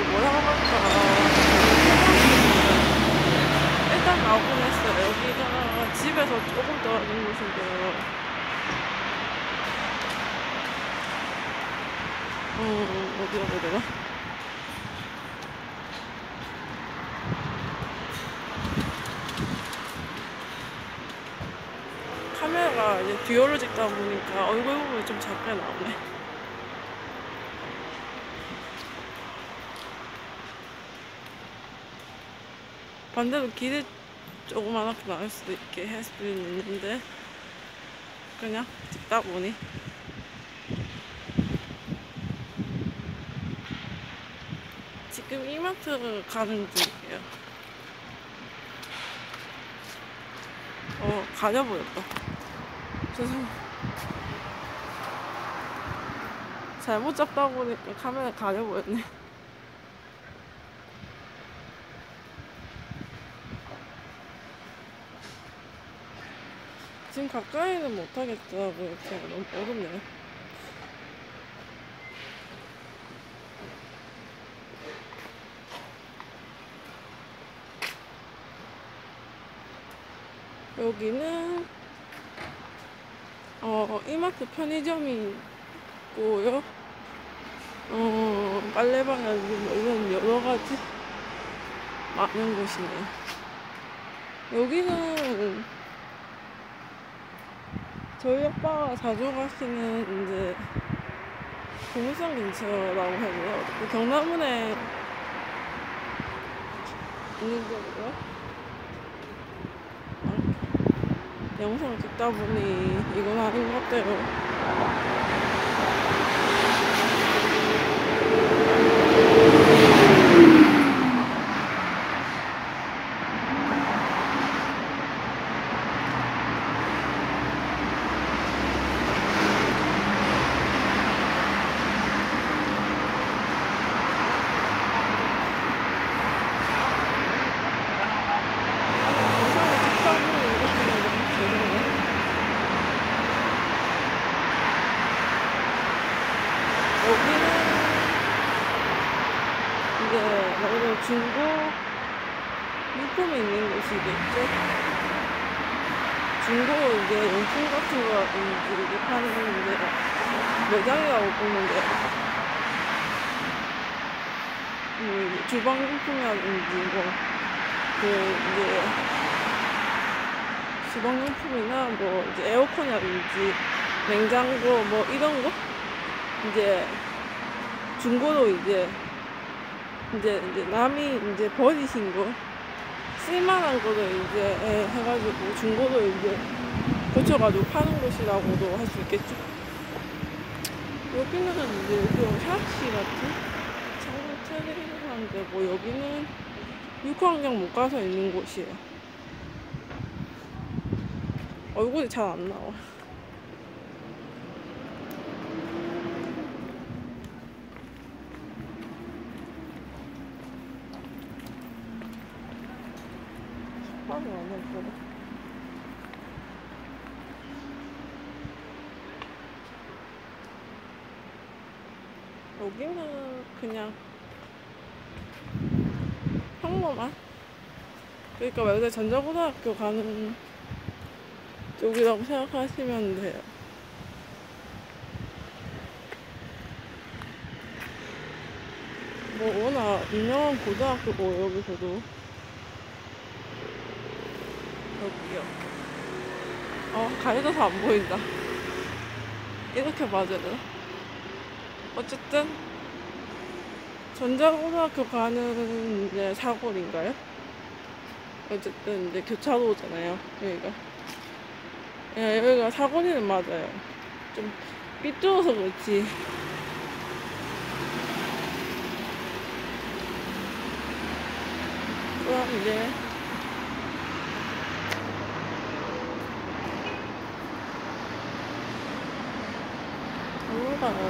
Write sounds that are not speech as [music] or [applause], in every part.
뭐라고 할까. 일단 나오긴 했어요. 여기가 집에서 조금 떨어진 곳인데요. 어, 어디라고 해야 되나? 카메라가 이제 듀얼로 찍다 보니까 얼굴 부분이 좀 작게 나오네. 반대로 길이 조그만하게 나올 수도 있게 할 수도 있는데 그냥 찍다 보니 지금 이마트 가는 중이에요. 어 가려 보였다. 죄송. 잘못 잡다 보니까 카메라 가려 보였네. 지금 가까이는 못하겠더라고요. 이렇게 너무 어렵네요. 여기는 어 이마트 편의점이 있고요. 어 빨래방이라든지 뭐 이런 여러 가지 많은 곳이네요. 여기는 저희 아빠가 자주 가시는 이제 동물상 근처라고 되나? 그 경남문에 있는 데고요. 영상을 찍다 보니 이건 아닌 것 같아요. 영상을 찍다 보니 이렇게 너무 죄송해요. 여기는 이제 말 그대로 중고 물품이 있는 곳이겠죠. 중고 이제 용품 같은 거 이렇게 파는 데 매장이라고 보는데 뭐 이제 주방 용품이라든지 뭐그 이제 주방 용품이나 뭐 이제 에어컨이라든지 냉장고 뭐 이런 거 이제 중고로 이제 이제 이제 남이 이제 버리신 거 쓸만한 거를 이제 예, 해가지고 중고로 이제 고쳐가지고 파는 곳이라고도 할 수 있겠죠. 여기는 이제 좀 샤시 같은 창고 트레이한데 뭐 여기는 육황장 못 가서 있는 곳이에요. 얼굴이 잘 안 나와. 빨리 안 했거든. 여기는 그냥 평범한 그러니까 말 그대로 전자고등학교 가는 쪽이라고 생각하시면 돼요. 뭐 워낙 유명한 고등학교고 여기서도 여기요. 어 가려져서 안 보인다. 이렇게 맞아야 되나? 어쨌든 전자고등학교 가는 이제 사거리인가요? 어쨌든 이제 교차로잖아요 여기가 예, 여기가 사거리는 맞아요 좀 삐뚤어서 그렇지 그럼 이제 뭔가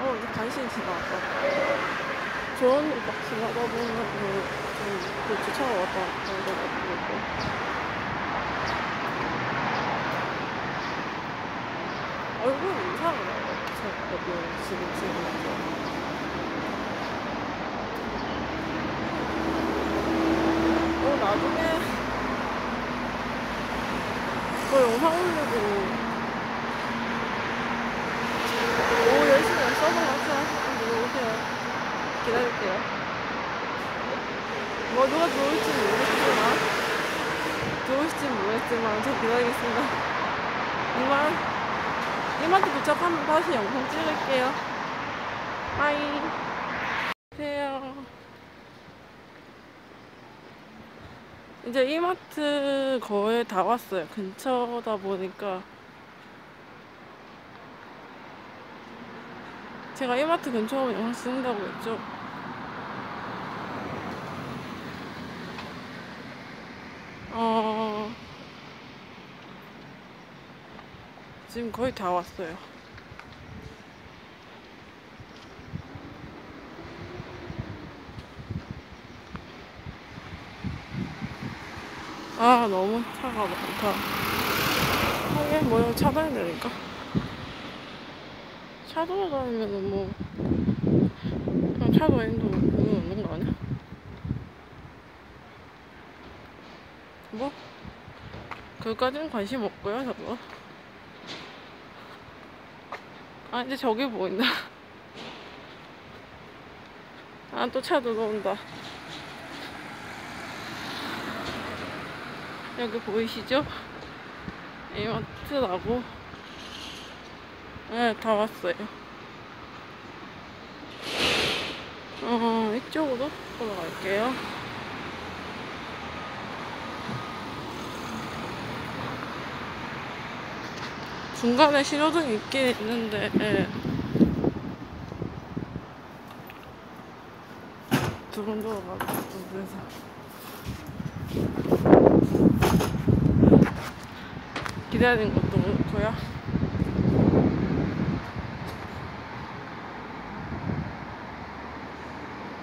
어, 간신히 지나갔다. 저런 막 지나다 보면 그, 좀, 그 주차가 왔다 갔다 하고. 얼굴 여기 지금 지금 어 나중에 그 영상 올리고 오후 10시면 써서 한번 오세요. 기다릴게요. 뭐 누가 들어올지 모르겠지만 들어올지 모르겠지만 저 기다리겠습니다. 이만 이마트 도착하면 다시 영상 찍을게요. 하이. 안녕하세요. 이제 이마트 거의 다 왔어요. 근처다 보니까 제가 이마트 근처 오면 영상 찍는다고 했죠. 어 지금 거의 다 왔어요. 아 너무 차가 많다. 하긴 뭐 차단이 되니까. 차도로 다니면은 뭐 그냥 차도인도 의미 없는 거 아니야? 뭐 그까지는 관심 없고요 저도. 아 이제 저기 보인다. [laughs] 아 또 차 들어온다. 여기 보이시죠? 이마트라고. 네, 다 왔어요. 어, 이쪽으로 걸어갈게요. 중간에 신호등이 있긴 있는데, 예. 두근두근가지고, 그래서. 기다리는 것도 그렇고요.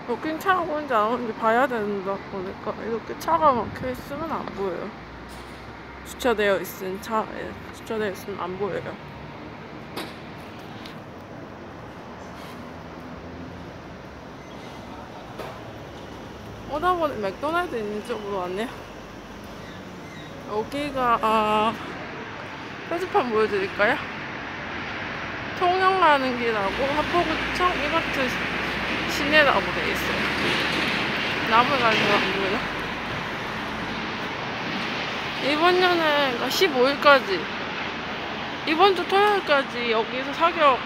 여긴 차가 오는지 안 오는지 봐야 된다 보니까 이렇게 차가 막혀 있으면 안 보여요. 주차되어 있은 차에 주차되어 있으면 안 보여요. 오다 보니 맥도날드 있는 쪽으로 왔네요. 여기가 아, 표지판 보여드릴까요? 통영 가는 길하고 합포구청 이마트 시내라고 돼 있어요. 나무 가는 안 보여요? 이번 그러니까 15일까지 이번 주 토요일까지 여기서 사격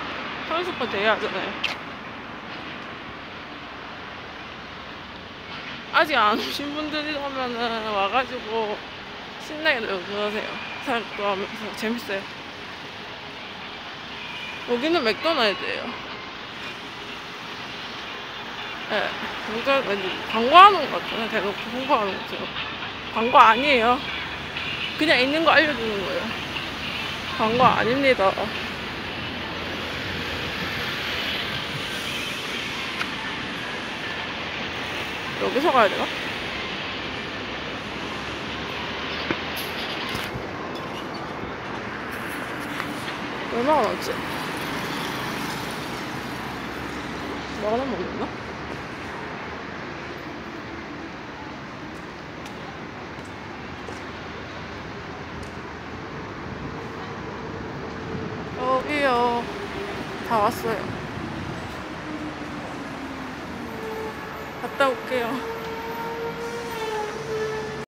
선수권 대회 하잖아요. 아직 안 오신 분들이라면은 와가지고 신나게 놀러가세요. 사격도 하면서 재밌어요. 여기는 맥도날드예요. 예, 네, 왠지 광고하는 것 같아요. 대놓고 홍보하는 것처럼. 광고 아니에요. 그냥 있는 거 알려주는 거예요. 광고 아닙니다. 여기서 가야 되나? 얼마나 남지? 만원 먹었나? 여기요. 다 왔어요.